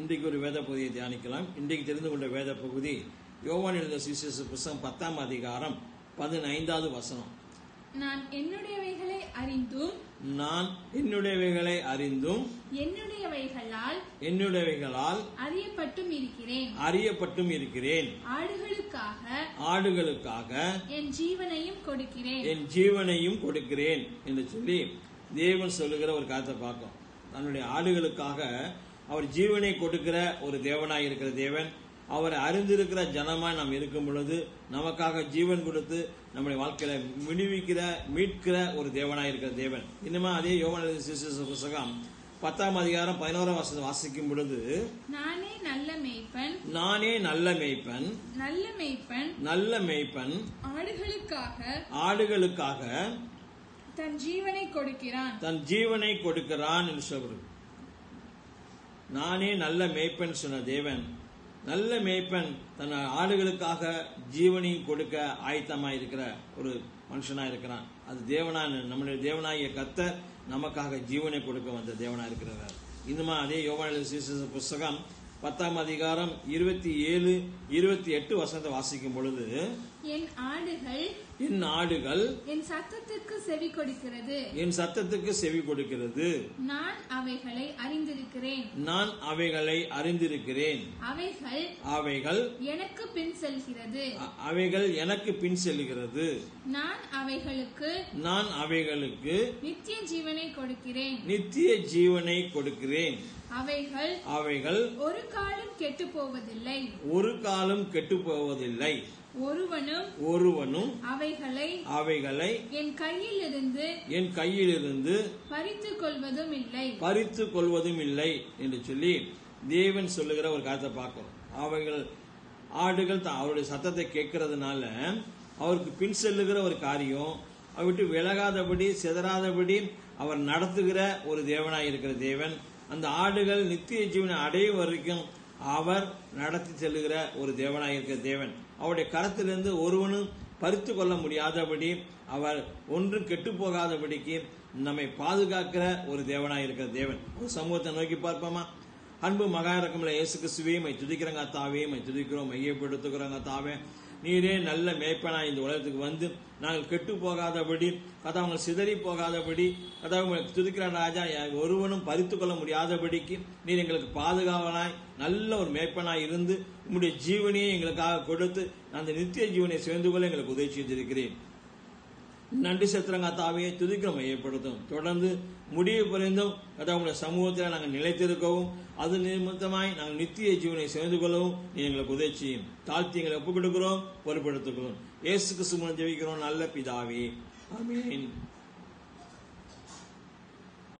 இன்றைக்கு ஒரு வேத பகுதியை தியானிக்கலாம். இன்றைக்கு தெரிந்து கொண்ட வேத பகுதி யோவான் எழுந்த சிசிஎஸ் புஸ்தகம் பத்தாம் அதிகாரம் பதினைந்தாவது வசனம். நான் என்னுடையவைகளை அறிந்தும் நான் என்னுடையவைகளை அறிந்தும் என்னுடையவைகளால் என்னுடையவைகளால் அறியப்பட்டும் இருக்கிறேன். அறியப்பட்டும் இருக்கிறேன். ஆடுகளுக்காக ஆடுகளுக்காக என் ஜீவனையும் கொடுக்கிறேன். என் ஜீவனையும் கொடுக்கிறேன் என்று சொல்லி தேவன் சொல்லுகிற ஒரு காரியத்தை பார்க்கும் தன்னுடைய ஆடுகளுக்காக அவர் ஜீவனை கொடுக்கிற ஒரு தேவனாய் இருக்கிற தேவன். அவரை அறிந்திருக்கிற ஜனமாய் நாம் இருக்கும் பொழுது நமக்காக ஜீவன் கொடுத்து நம்முடைய வாழ்க்கையில விடுவிக்கிற மீட்கிற ஒரு தேவனாய் இருக்கிற தேவன். இன்னுமா அதே யோவான சிசு புஸ்தகம் பத்தாம் அதிகாரம் பதினோராம் வசனம் வாசிக்கும் பொழுது நானே நல்ல மேய்ப்பன். நானே நல்ல மேய்ப்பன். நல்ல மேய்ப்பன். நல்ல மேய்ப்பன். ஆடுகளுக்காக ஆடுகளுக்காக தன் ஜீவனை கொடுக்கிறான். தன் ஜீவனை கொடுக்கிறான் என்று சொல்றது நானே நல்ல மேய்ப்பன் சொன்ன தேவன். நல்ல மேய்ப்பன் தன் ஆடுகளுக்காக ஜீவனையும் கொடுக்க ஆயத்தமா இருக்கிற ஒரு மனுஷனா இருக்கிறான். அது தேவனா நம்முடைய தேவனாகிய கத்த நமக்காக ஜீவனை கொடுக்க வந்த தேவனா இருக்கிறார். இன்னுமா அதே யோகான புஸ்தகம் பத்தாம் அதிகாரம் இருபத்தி ஏழு இருபத்தி எட்டு வசனத்தை வாசிக்கும் பொழுது என் ஆடுகள் என் ஆடுகள் என் சத்தத்திற்கு செவி கொடுக்கிறது. என் சத்தத்துக்கு செவி கொடுக்கிறது. நான் அவைகளை அறிந்திருக்கிறேன். நான் அவைகளை அறிந்திருக்கிறேன். அவைகள் அவைகள் எனக்கு பின் செல்கிறது. அவைகள் எனக்கு பின் செல்கிறது. நான் அவைகளுக்கு நான் அவைகளுக்கு நித்திய ஜீவனை கொடுக்கிறேன். நித்திய ஜீவனை கொடுக்கிறேன். அவைகள் அவைகள் ஒரு காலம் கெட்டு போவதில்லை ஒரு காலம் கெட்டு போவதில்லை ஒருவனும் ஒருவனும் அவைகளை அவைகளை என் கையில் இருந்து என் கையிலிருந்து பறித்துக் கொள்வதும் இல்லை. பறித்து கொள்வதும் இல்லை என்று சொல்லி தேவன் சொல்லுகிற ஒரு காரியத்தை பார்க்கிறோம். அவைகள் ஆடுகள் தான் அவருடைய சத்தத்தை கேட்கறதுனால அவருக்கு பின் செல்லுகிற ஒரு காரியம் அவர் விட்டு விலகாதபடி சிதறாதபடி அவர் நடத்துகிற ஒரு தேவனாய் இருக்கிற தேவன். அந்த ஆடுகள் நித்திய ஜீவனை அடையும் வரைக்கும் அவர் நடத்தி செல்லுகிற ஒரு தேவனாய் இருக்கிற தேவன். அவருடைய கரத்திலிருந்து ஒருவனும் பறித்து கொள்ள முடியாதபடி அவர் ஒன்றும் கெட்டு போகாதபடிக்கு நம்மை பாதுகாக்கிற ஒரு தேவனாக இருக்கிற தேவன். ஒரு சமூகத்தை நோக்கி பார்ப்போமா? அன்பு மகா இறக்கமுள்ள இயேசு கிறிஸ்துவே மை துதிக்கிறங்க தாவே மை துதிக்கிறோம் மையப்படுத்துகிறோங்க தாவே. நீரே நல்ல மேய்ப்பனா இந்த உலகத்துக்கு வந்து நாங்கள் கெட்டு போகாதபடி கதா அவங்க சிதறி போகாதபடி கதா உங்களுக்கு துதிக்கிற ராஜா ஒருவனும் பறித்து கொள்ள முடியாதபடிக்கு நீர் எங்களுக்கு பாதுகாவலாய் நல்ல ஒரு மேய்ப்பனாய் இருந்து உங்களுடைய ஜீவனையை எங்களுக்காக கொடுத்து அந்த நித்திய ஜீவனை சேர்ந்து கொள்ள எங்களுக்கு உதவி செய்திருக்கிறேன். நன்றி செலுத்துறாங்க தாவையை துதிக்கிறோம் ஏற்படுத்தும் தொடர்ந்து முடிவு புரிந்தும் அதாவது உங்களுடைய சமூகத்தில் நாங்கள் நிலைத்திருக்கவும் அது நிமித்தமாய் நாங்கள் நித்திய ஜீவனை சேர்ந்து கொள்ளவும் நீ எங்களுக்கு உதவி செய்யும் தாழ்த்தி எங்களை ஒப்புக் கொடுக்கிறோம் பொறுப்படுத்துகிறோம் இயேசு சுமன் ஜெயிக்கிறோம் ஜெபிக்கிறோம் நல்ல பிதாவே. ஆமென்.